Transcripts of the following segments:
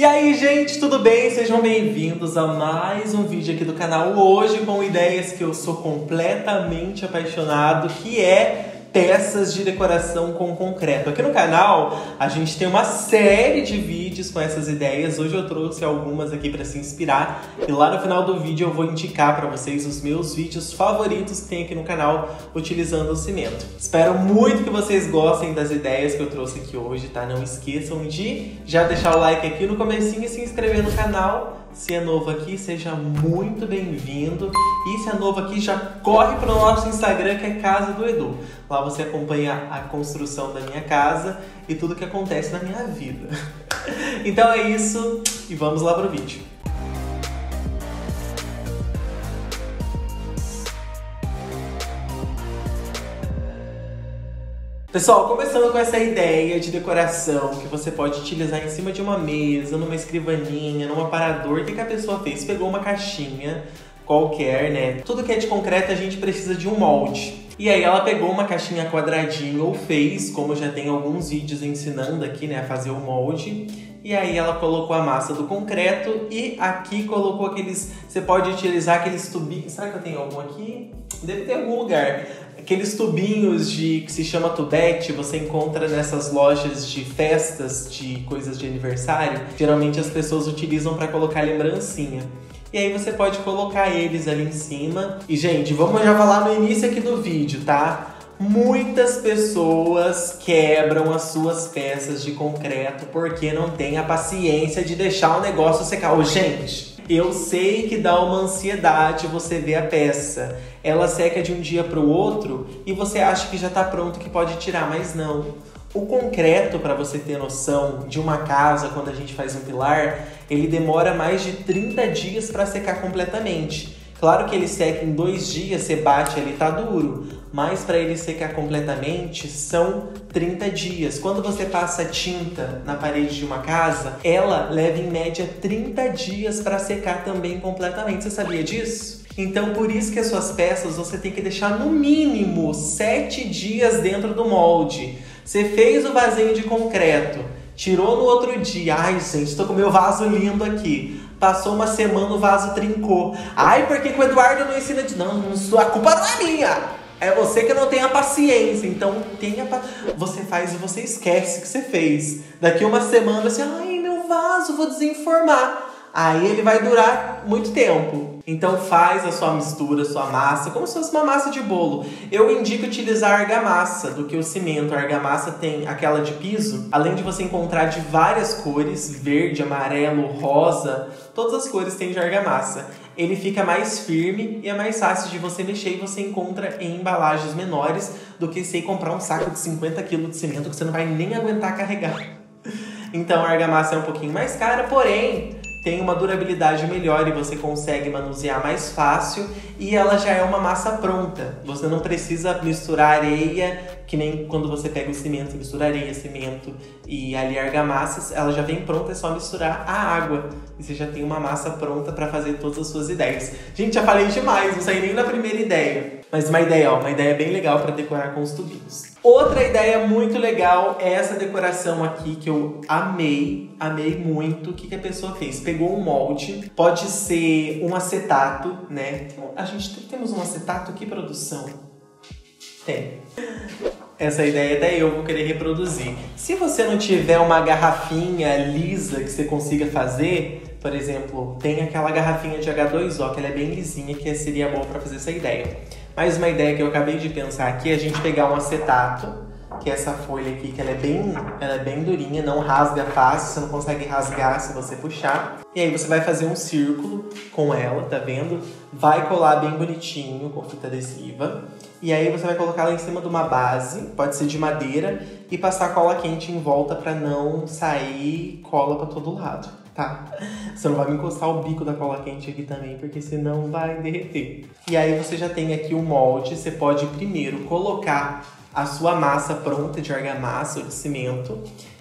E aí, gente, tudo bem? Sejam bem-vindos a mais um vídeo aqui do canal. Hoje com ideias que eu sou completamente apaixonado, que é peças de decoração com concreto. Aqui no canal a gente tem uma série de vídeos com essas ideias. Hoje eu trouxe algumas aqui para se inspirar e lá no final do vídeo eu vou indicar para vocês os meus vídeos favoritos que tem aqui no canal utilizando o cimento. Espero muito que vocês gostem das ideias que eu trouxe aqui hoje, tá? Não esqueçam de já deixar o like aqui no comecinho e se inscrever no canal se é novo aqui, seja muito bem-vindo. E se é novo aqui, já corre para o nosso Instagram que é Casa do Edu. Lá você acompanha a construção da minha casa e tudo que acontece na minha vida. então é isso e vamos lá para o vídeo. Pessoal, começando com essa ideia de decoração que você pode utilizar em cima de uma mesa, numa escrivaninha, num aparador, o que, que a pessoa fez? Pegou uma caixinha qualquer, né? Tudo que é de concreto a gente precisa de um molde. E aí ela pegou uma caixinha quadradinha ou fez, como já tem alguns vídeos ensinando aqui, né, a fazer o molde. E aí ela colocou a massa do concreto e aqui colocou aqueles, você pode utilizar aqueles tubinhos. Será que eu tenho algum aqui? Deve ter algum lugar. Aqueles tubinhos de que se chama tubete, você encontra nessas lojas de festas, de coisas de aniversário. Geralmente as pessoas utilizam para colocar lembrancinha. E aí você pode colocar eles ali em cima. E gente, vamos já falar no início aqui do vídeo, tá? Muitas pessoas quebram as suas peças de concreto porque não tem a paciência de deixar o negócio secar. Ô, gente, eu sei que dá uma ansiedade você ver a peça. Ela seca de um dia para o outro e você acha que já está pronto, que pode tirar, mas não. O concreto, para você ter noção de uma casa, quando a gente faz um pilar, ele demora mais de 30 dias para secar completamente. Claro que ele seca em dois dias, você bate ele tá duro, mas para ele secar completamente são 30 dias. Quando você passa tinta na parede de uma casa, ela leva em média 30 dias para secar também completamente. Você sabia disso? Então, por isso que as suas peças você tem que deixar no mínimo 7 dias dentro do molde. Você fez o vasinho de concreto, tirou no outro dia. Ai, gente, estou com meu vaso lindo aqui. Passou uma semana, o vaso trincou. Ai, por que, que o Eduardo não ensina de. Não, a culpa não é minha. É você que não tem a paciência. Então, tenha pa... Você faz e você esquece que você fez. Daqui uma semana, assim, ai, meu vaso, vou desenformar. Aí ele vai durar muito tempo. Então faz a sua mistura, a sua massa, como se fosse uma massa de bolo. Eu indico utilizar argamassa do que o cimento. A argamassa tem aquela de piso, além de você encontrar de várias cores, verde, amarelo, rosa, todas as cores tem de argamassa. Ele fica mais firme e é mais fácil de você mexer e você encontra em embalagens menores do que você comprar um saco de 50 kg de cimento que você não vai nem aguentar carregar. Então a argamassa é um pouquinho mais cara, porém tem uma durabilidade melhor e você consegue manusear mais fácil e ela já é uma massa pronta. Você não precisa misturar areia, que nem quando você pega o cimento, mistura areia, cimento e ali argamassas, ela já vem pronta, é só misturar a água. E você já tem uma massa pronta para fazer todas as suas ideias. Gente, já falei demais, não saí nem na primeira ideia. Mas uma ideia, ó, uma ideia bem legal para decorar com os tubinhos. Outra ideia muito legal é essa decoração aqui que eu amei, amei muito. O que, que a pessoa fez? Pegou um molde, pode ser um acetato, né? A gente temos um acetato aqui, produção? Tem. Essa ideia até eu vou querer reproduzir. Se você não tiver uma garrafinha lisa que você consiga fazer, por exemplo, tem aquela garrafinha de H2O que ela é bem lisinha, que seria bom para fazer essa ideia. Mais uma ideia que eu acabei de pensar aqui é a gente pegar um acetato, que é essa folha aqui, que ela é bem, ela é bem durinha, não rasga fácil, você não consegue rasgar se você puxar. E aí você vai fazer um círculo com ela, tá vendo? Vai colar bem bonitinho com fita adesiva. E aí você vai colocar ela em cima de uma base, pode ser de madeira, e passar cola quente em volta para não sair cola para todo lado tá? Você não vai me encostar o bico da cola quente aqui também, porque senão vai derreter. E aí você já tem aqui o molde, você pode primeiro colocar a sua massa pronta de argamassa ou de cimento.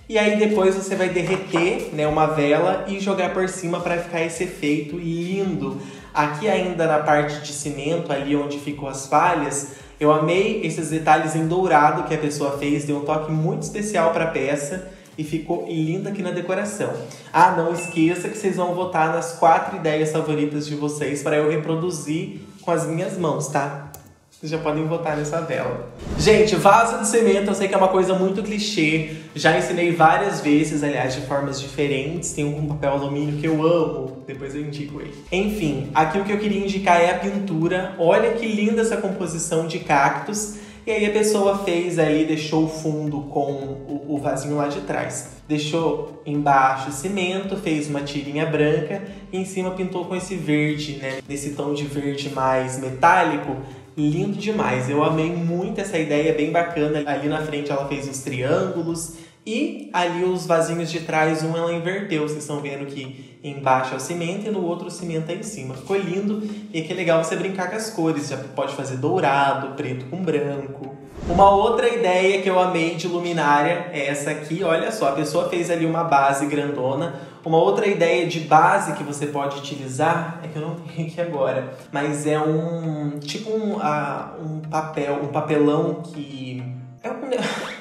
E aí depois você vai derreter né, uma vela e jogar por cima para ficar esse efeito lindo. Aqui ainda na parte de cimento, ali onde ficou as falhas, eu amei esses detalhes em dourado que a pessoa fez, deu um toque muito especial para a peça. E ficou linda aqui na decoração. Ah, não esqueça que vocês vão votar nas quatro ideias favoritas de vocês para eu reproduzir com as minhas mãos, tá? Vocês já podem votar nessa vela. Gente, vaso de cimento eu sei que é uma coisa muito clichê. Já ensinei várias vezes, aliás, de formas diferentes. Tem um papel alumínio que eu amo. Depois eu indico ele. Enfim, aqui o que eu queria indicar é a pintura. Olha que linda essa composição de cactos. E aí a pessoa fez ali, deixou o fundo com o, o vasinho lá de trás. Deixou embaixo cimento, fez uma tirinha branca e em cima pintou com esse verde, né? Nesse tom de verde mais metálico lindo demais. Eu amei muito essa ideia, bem bacana. Ali na frente ela fez os triângulos e ali os vasinhos de trás, um ela inverteu. Vocês estão vendo que embaixo é o cimento e no outro o cimento é em cima. Ficou lindo e que é legal você brincar com as cores. Já pode fazer dourado, preto com branco. Uma outra ideia que eu amei de luminária é essa aqui. Olha só, a pessoa fez ali uma base grandona uma outra ideia de base que você pode utilizar, é que eu não tenho aqui agora, mas é um tipo um, uh, um papel, um papelão que é um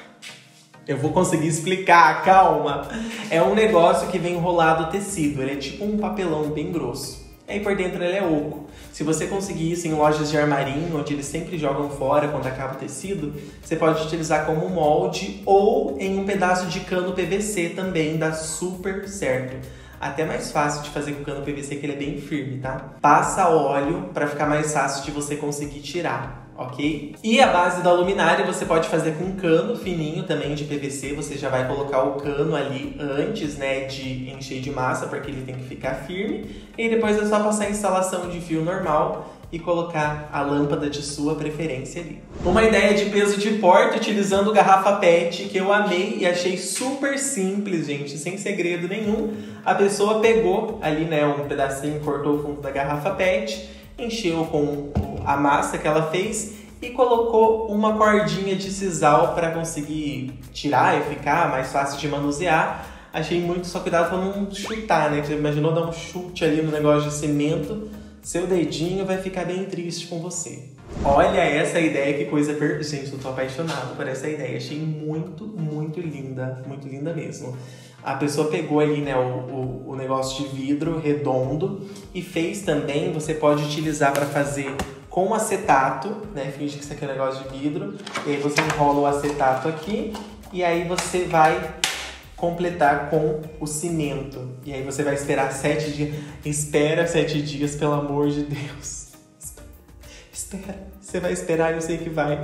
Eu vou conseguir explicar, calma. É um negócio que vem enrolado tecido, ele é tipo um papelão bem grosso. E aí por dentro ele é oco. Se você conseguir isso em lojas de armarinho, onde eles sempre jogam fora quando acaba o tecido, você pode utilizar como molde ou em um pedaço de cano PVC também, dá super certo. Até mais fácil de fazer com cano PVC, que ele é bem firme, tá? Passa óleo para ficar mais fácil de você conseguir tirar ok? E a base da luminária você pode fazer com cano fininho também de PVC, você já vai colocar o cano ali antes, né, de encher de massa, porque ele tem que ficar firme, e depois é só passar a instalação de fio normal e colocar a lâmpada de sua preferência ali. Uma ideia de peso de porta utilizando garrafa PET que eu amei e achei super simples, gente, sem segredo nenhum. A pessoa pegou ali, né, um pedacinho, cortou o fundo da garrafa PET, encheu com a massa que ela fez e colocou uma cordinha de sisal para conseguir tirar e ficar mais fácil de manusear. Achei muito só cuidado para não chutar, né? Você imaginou dar um chute ali no negócio de cimento, seu dedinho vai ficar bem triste com você. Olha essa ideia, que coisa per... Gente, eu tô apaixonado por essa ideia. Achei muito, muito linda. Muito linda mesmo. A pessoa pegou ali, né, o, o, o negócio de vidro redondo e fez também, você pode utilizar para fazer com acetato, né? Finge que isso aqui é um negócio de vidro. E aí você enrola o acetato aqui e aí você vai completar com o cimento. E aí você vai esperar sete dias. Espera sete dias, pelo amor de Deus. Espera. Você vai esperar, eu sei que vai.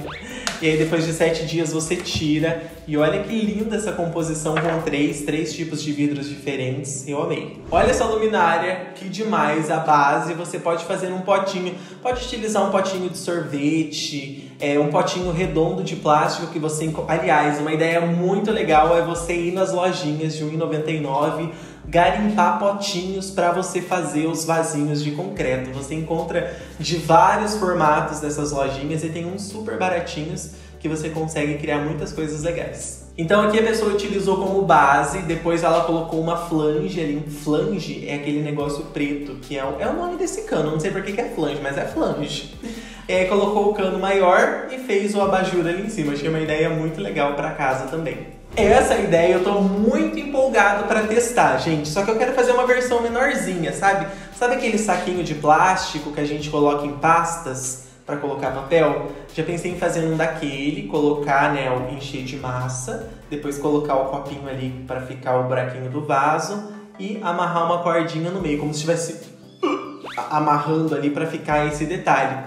E aí depois de sete dias você tira. E olha que linda essa composição com três, três tipos de vidros diferentes. Eu amei. Olha essa luminária, que demais. A base você pode fazer num potinho. Pode utilizar um potinho de sorvete, é, um potinho redondo de plástico que você... Aliás, uma ideia muito legal é você ir nas lojinhas de R$1,99 garimpar potinhos para você fazer os vasinhos de concreto. Você encontra de vários formatos dessas lojinhas e tem uns super baratinhos que você consegue criar muitas coisas legais. Então aqui a pessoa utilizou como base, depois ela colocou uma flange ali. Um flange é aquele negócio preto, que é o, é o nome desse cano, não sei por que é flange, mas é flange. É, colocou o cano maior e fez o abajur ali em cima. Achei uma ideia muito legal para casa também. Essa ideia eu tô muito empolgado para testar, gente. Só que eu quero fazer uma versão menorzinha, sabe? Sabe aquele saquinho de plástico que a gente coloca em pastas para colocar papel? Já pensei em fazer um daquele, colocar, né, encher de massa, depois colocar o copinho ali para ficar o buraquinho do vaso e amarrar uma cordinha no meio, como se estivesse amarrando ali para ficar esse detalhe.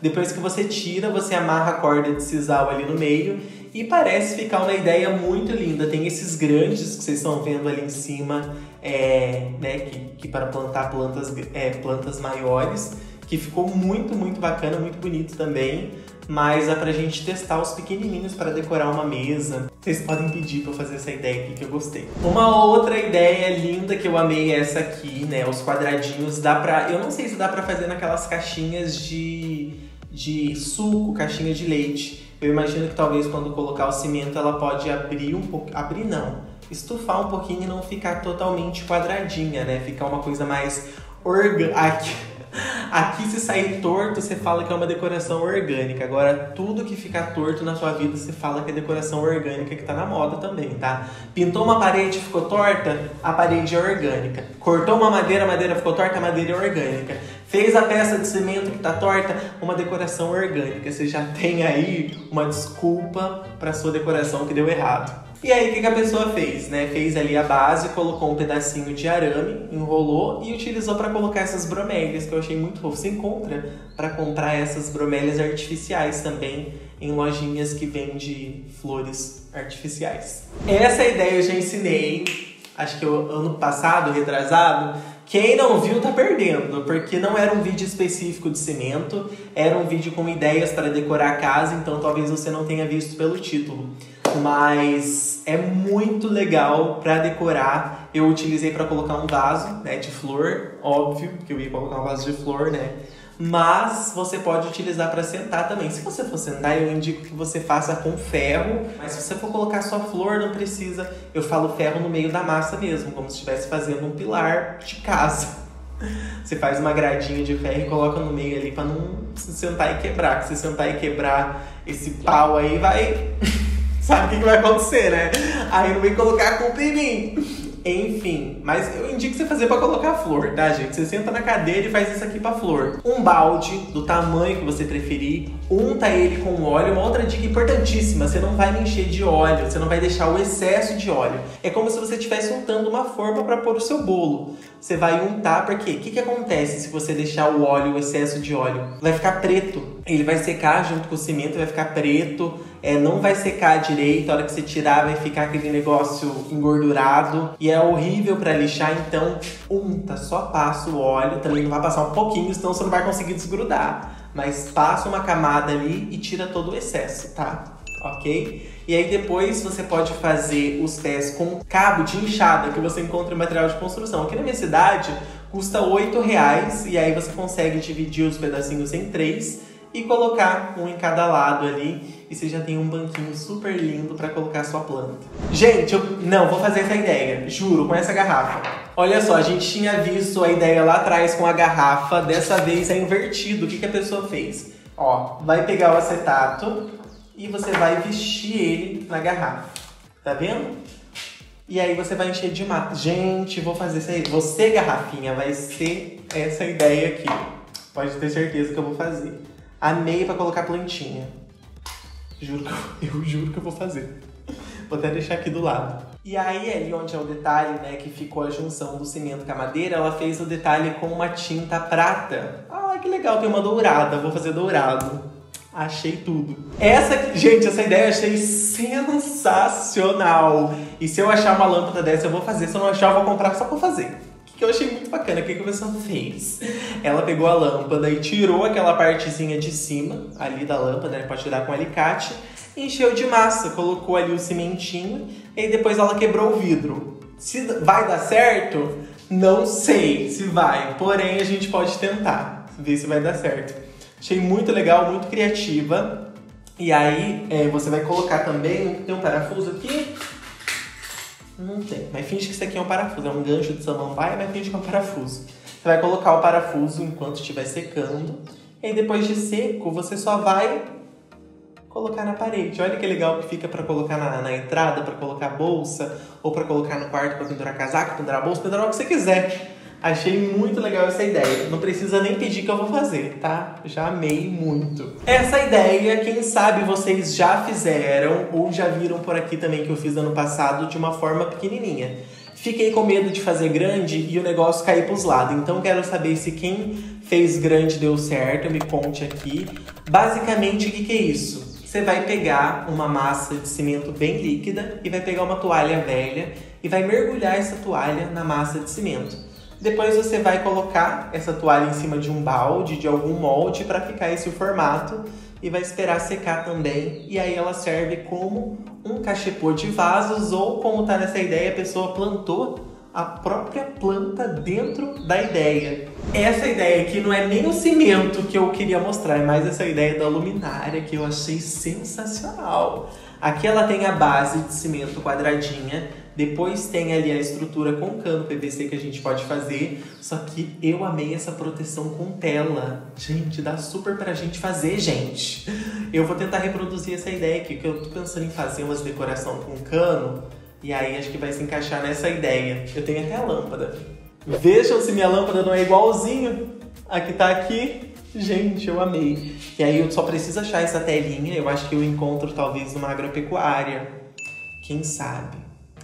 Depois que você tira, você amarra a corda de sisal ali no meio e parece ficar uma ideia muito linda. Tem esses grandes que vocês estão vendo ali em cima, é, né, que, que para plantar plantas, é, plantas maiores, que ficou muito, muito bacana, muito bonito também. Mas é pra gente testar os pequenininhos para decorar uma mesa. Vocês podem pedir eu fazer essa ideia aqui que eu gostei. Uma outra ideia linda que eu amei é essa aqui, né? Os quadradinhos. Dá pra... Eu não sei se dá pra fazer naquelas caixinhas de, de suco, caixinha de leite. Eu imagino que talvez quando colocar o cimento ela pode abrir um pouco, abrir não, estufar um pouquinho e não ficar totalmente quadradinha, né? Ficar uma coisa mais orgânica. Aqui, se sair torto, você fala que é uma decoração orgânica. Agora, tudo que fica torto na sua vida, você fala que é decoração orgânica que tá na moda também, tá? Pintou uma parede ficou torta, a parede é orgânica. Cortou uma madeira, a madeira ficou torta, a madeira é orgânica. Fez a peça de cimento que tá torta, uma decoração orgânica. Você já tem aí uma desculpa para sua decoração que deu errado. E aí, o que, que, a pessoa fez? Né? Fez ali a base, colocou um pedacinho de arame, enrolou e utilizou para colocar essas bromélias, que eu achei muito fofo. Você encontra para comprar essas bromélias artificiais também em lojinhas que vendem flores artificiais. Essa ideia eu já ensinei, acho que eu, ano passado, retrasado. Quem não viu tá perdendo, porque não era um vídeo específico de cimento, era um vídeo com ideias para decorar a casa, então talvez você não tenha visto pelo título mas é muito legal para decorar. Eu utilizei para colocar um vaso, né, de flor, óbvio que eu ia colocar um vaso de flor, né? Mas você pode utilizar para sentar também. Se você for sentar, eu indico que você faça com ferro. Mas se você for colocar sua flor, não precisa. Eu falo ferro no meio da massa mesmo, como se estivesse fazendo um pilar de casa. Você faz uma gradinha de ferro e coloca no meio ali para não se sentar e quebrar. Que se sentar e quebrar esse pau aí, vai sabe o que, vai acontecer, né? Aí não vem colocar a culpa em mim. Enfim, mas eu indico você fazer para colocar flor, tá, gente? Você senta na cadeira e faz isso aqui para flor. Um balde do tamanho que você preferir, unta ele com óleo. Uma outra dica importantíssima: você não vai encher de óleo, você não vai deixar o excesso de óleo. É como se você estivesse untando uma forma para pôr o seu bolo. Você vai untar, porque o que, que acontece se você deixar o óleo, o excesso de óleo? Vai ficar preto. Ele vai secar junto com o cimento, vai ficar preto é, não vai secar direito, a hora que você tirar vai ficar aquele negócio engordurado e é horrível para lixar, então unta, só passa o óleo, também não vai passar um pouquinho, senão você não vai conseguir desgrudar. Mas passa uma camada ali e tira todo o excesso, tá? Ok? E aí depois você pode fazer os pés com cabo de inchada que você encontra em material de construção. Aqui na minha cidade custa 8 reais e aí você consegue dividir os pedacinhos em três e colocar um em cada lado ali e você já tem um banquinho super lindo para colocar sua planta. Gente, eu não vou fazer essa ideia, juro, com essa garrafa. Olha só, a gente tinha visto a ideia lá atrás com a garrafa, dessa vez é invertido. O que, que a pessoa fez? Ó, vai pegar o acetato e você vai vestir ele na garrafa. Tá vendo? E aí você vai encher de mata. Gente, vou fazer isso aí. Você, garrafinha, vai ser essa ideia aqui. Pode ter certeza que eu vou fazer. Amei para colocar plantinha. Juro que eu, eu juro que eu vou fazer. Vou até deixar aqui do lado. E aí, ali onde é o detalhe, né, que ficou a junção do cimento com a madeira, ela fez o detalhe com uma tinta prata. Ah, que legal, tem uma dourada, vou fazer dourado. Achei tudo. Essa, gente, essa ideia eu achei sensacional. E se eu achar uma lâmpada dessa, eu vou fazer. Se eu não achar, eu vou comprar só pra fazer que eu achei muito bacana. O que a pessoa fez? Ela pegou a lâmpada e tirou aquela partezinha de cima ali da lâmpada, né? Pode tirar com alicate, encheu de massa, colocou ali o cimentinho e depois ela quebrou o vidro. Se vai dar certo? Não sei se vai, porém a gente pode tentar, ver se vai dar certo. Achei muito legal, muito criativa. E aí é, você vai colocar também, tem um parafuso aqui, não tem. Mas finge que isso aqui é um parafuso. É um gancho de samambaia, mas finge que é um parafuso. Você vai colocar o parafuso enquanto estiver secando. E depois de seco, você só vai colocar na parede. Olha que legal que fica para colocar na, na entrada, para colocar bolsa, ou para colocar no quarto para pendurar casaco, pendurar bolsa, pendurar o que você quiser. Achei muito legal essa ideia. Não precisa nem pedir que eu vou fazer, tá? Já amei muito. Essa ideia, quem sabe vocês já fizeram ou já viram por aqui também que eu fiz ano passado de uma forma pequenininha. Fiquei com medo de fazer grande e o negócio cair pros lados. Então quero saber se quem fez grande deu certo, me conte aqui. Basicamente, o que, que é isso? Você vai pegar uma massa de cimento bem líquida e vai pegar uma toalha velha e vai mergulhar essa toalha na massa de cimento. Depois você vai colocar essa toalha em cima de um balde, de algum molde, para ficar esse formato e vai esperar secar também. E aí ela serve como um cachepô de vasos ou como tá nessa ideia, a pessoa plantou a própria planta dentro da ideia. Essa ideia aqui não é nem o cimento que eu queria mostrar, é mais essa ideia da luminária que eu achei sensacional. Aqui ela tem a base de cimento quadradinha, Depois tem ali a estrutura com cano PVC que a gente pode fazer. Só que eu amei essa proteção com tela. Gente, dá super pra gente fazer, gente. Eu vou tentar reproduzir essa ideia aqui, que eu tô pensando em fazer umas decoração com cano. E aí acho que vai se encaixar nessa ideia. Eu tenho até a lâmpada. Vejam se minha lâmpada não é igualzinho a que tá aqui. Gente, eu amei. E aí eu só preciso achar essa telinha. Eu acho que eu encontro talvez numa agropecuária. Quem sabe?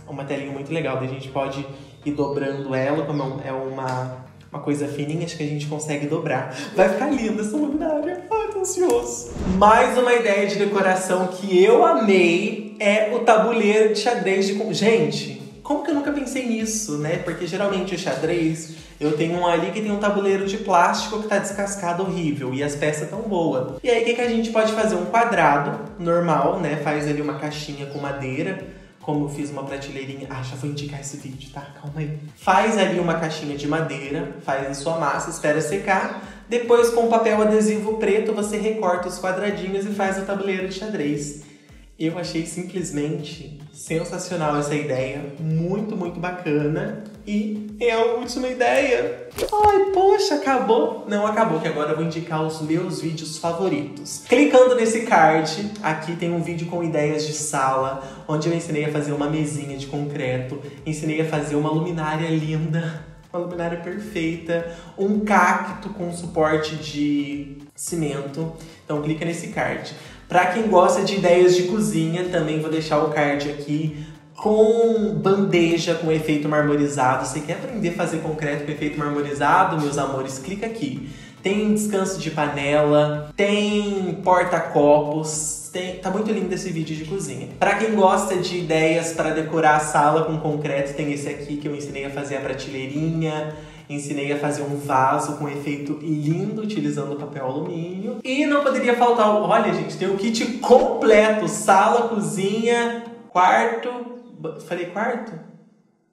Uma telinha muito legal. A gente pode ir dobrando ela, como é uma, uma coisa fininha, acho que a gente consegue dobrar. Vai ficar linda essa luminária. Ai, tô ansioso. Mais uma ideia de decoração que eu amei é o tabuleiro de xadrez de... Gente, como que eu nunca pensei nisso, né? Porque geralmente o xadrez, eu tenho um ali que tem um tabuleiro de plástico que tá descascado horrível e as peças tão boas. E aí o que, que a gente pode fazer? Um quadrado normal, né? Faz ali uma caixinha com madeira. Como eu fiz uma prateleirinha. Ah, já vou indicar esse vídeo, tá? Calma aí. Faz ali uma caixinha de madeira, faz a sua massa, espera secar. Depois, com papel adesivo preto, você recorta os quadradinhos e faz o tabuleiro de xadrez. Eu achei simplesmente sensacional essa ideia, muito, muito bacana. E é a última ideia. Ai, poxa, acabou? Não acabou, que agora eu vou indicar os meus vídeos favoritos. Clicando nesse card, aqui tem um vídeo com ideias de sala, onde eu ensinei a fazer uma mesinha de concreto, ensinei a fazer uma luminária linda, uma luminária perfeita, um cacto com suporte de cimento. Então clica nesse card. Para quem gosta de ideias de cozinha, também vou deixar o card aqui com bandeja com efeito marmorizado. Você quer aprender a fazer concreto com efeito marmorizado, meus amores? Clica aqui. Tem descanso de panela, tem porta-copos, tem... tá muito lindo esse vídeo de cozinha. Para quem gosta de ideias para decorar a sala com concreto, tem esse aqui que eu ensinei a fazer a prateleirinha Ensinei a fazer um vaso com efeito lindo utilizando papel alumínio. E não poderia faltar, olha gente, tem o kit completo, sala, cozinha, quarto, falei quarto?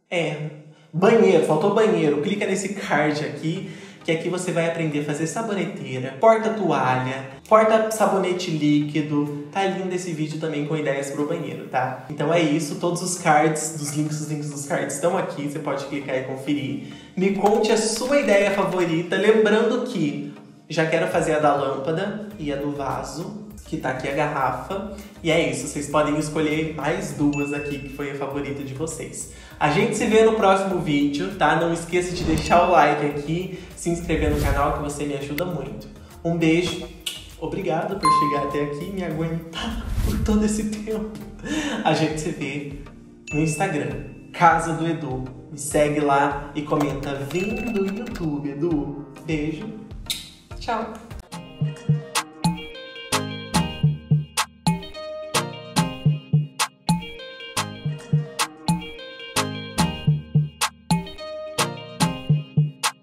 É, banheiro, faltou banheiro. Clica nesse card aqui que aqui você vai aprender a fazer saboneteira, porta-toalha, porta-sabonete líquido. Tá lindo esse vídeo também com ideias pro banheiro, tá? Então é isso, todos os cards, dos links, os links dos cards estão aqui, você pode clicar e conferir. Me conte a sua ideia favorita, lembrando que já quero fazer a da lâmpada e a do vaso, que tá aqui a garrafa. E é isso, vocês podem escolher mais duas aqui, que foi a favorita de vocês. A gente se vê no próximo vídeo, tá? Não esqueça de deixar o like aqui, se inscrever no canal, que você me ajuda muito. Um beijo, obrigado por chegar até aqui e me aguentar por todo esse tempo. A gente se vê no Instagram, Casa do Edu. Me segue lá e comenta, vim do YouTube, Edu. Beijo, tchau.